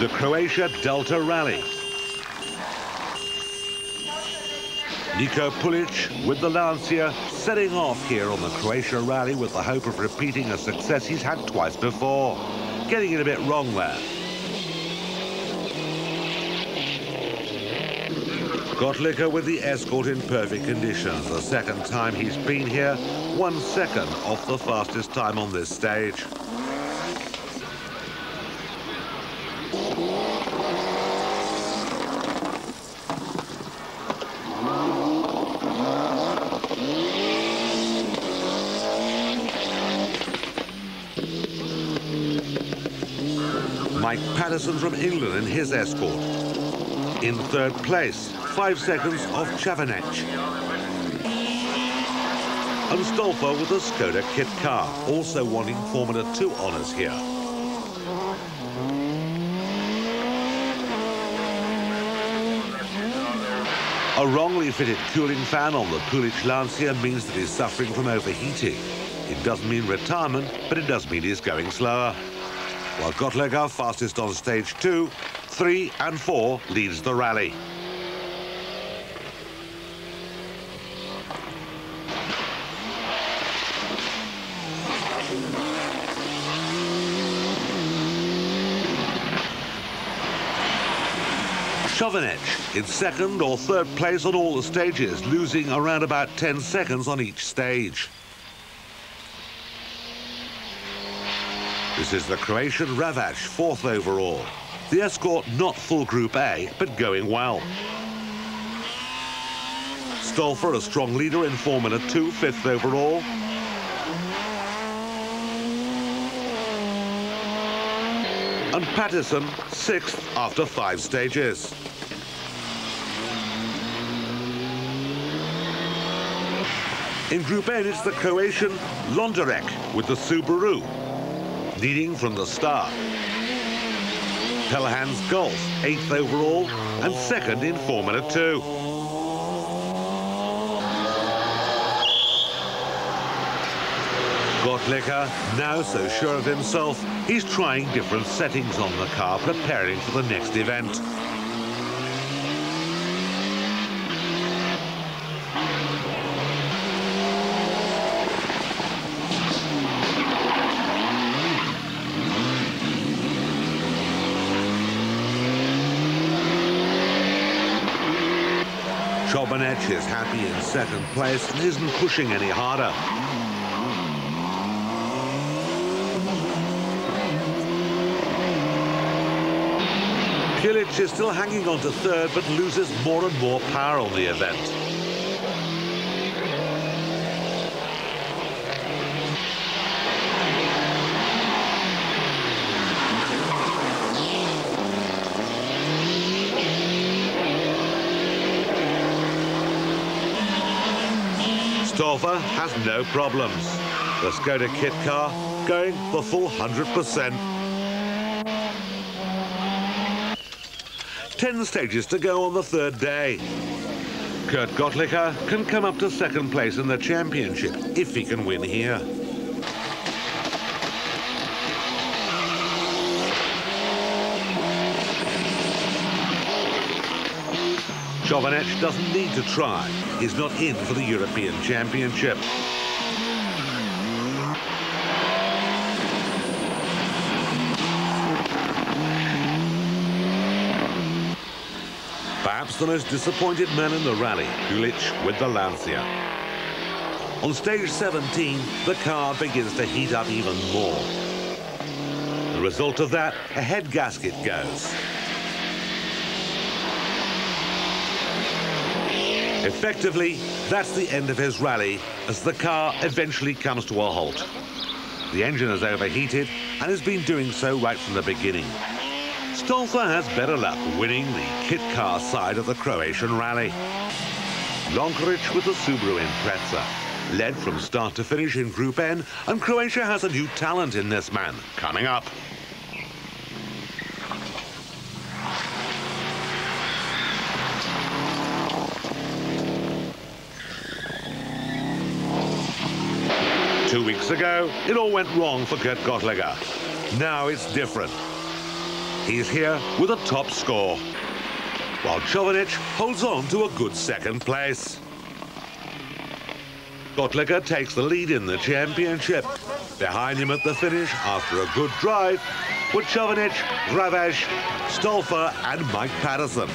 the Croatia Delta Rally. Niko Pulic with the Lancia setting off here on the Croatia Rally with the hope of repeating a success he's had twice before. Getting it a bit wrong there. Göttlicher with the escort in perfect conditions. The second time he's been here, one second off the fastest time on this stage. Mike Patterson from England in his escort. In third place, five seconds off Chovanec. And Stolfa with the Skoda kit car, also wanting Formula 2 honours here. A wrongly fitted cooling fan on the Pulic Lancia means that he's suffering from overheating. It doesn't mean retirement, but it does mean he's going slower. While Göttlicher, fastest on stage two, three and four, leads the rally. Chovanec in second or third place on all the stages, losing around about 10 seconds on each stage. This is the Croatian Ravac, fourth overall. The escort not full Group A, but going well. Stolfa, a strong leader in Formula 2, fifth overall. And Patterson, sixth after five stages. In Group N, it's the Croatian Londerek with the Subaru, leading from the start. Pellehan's Golf, eighth overall, and second in Formula 2. Göttlicher, now so sure of himself, he's trying different settings on the car, preparing for the next event. Chovanec is happy in second place and isn't pushing any harder. Pulic is still hanging on to third, but loses more and more power on the event. Stolfa has no problems. The Skoda kit car going the full 100%. Ten stages to go on the third day. Kurt Göttlicher can come up to second place in the championship if he can win here. Chovanec doesn't need to try. He's not in for the European Championship. Perhaps the most disappointed man in the rally, Pulic with the Lancia. On stage 17, the car begins to heat up even more. The result of that, a head gasket goes. Effectively, that's the end of his rally as the car eventually comes to a halt. The engine has overheated and has been doing so right from the beginning. Stolfa has better luck winning the kit car side of the Croatian rally. Lonkeric with the Subaru Impreza, led from start to finish in Group N, and Croatia has a new talent in this man coming up. Two weeks ago, it all went wrong for Kurt Göttlicher. Now it's different. He's here with a top score, while Chovanec holds on to a good second place. Göttlicher takes the lead in the championship. Behind him at the finish, after a good drive, were Chovanec, Ravash, Stolfa and Mike Patterson.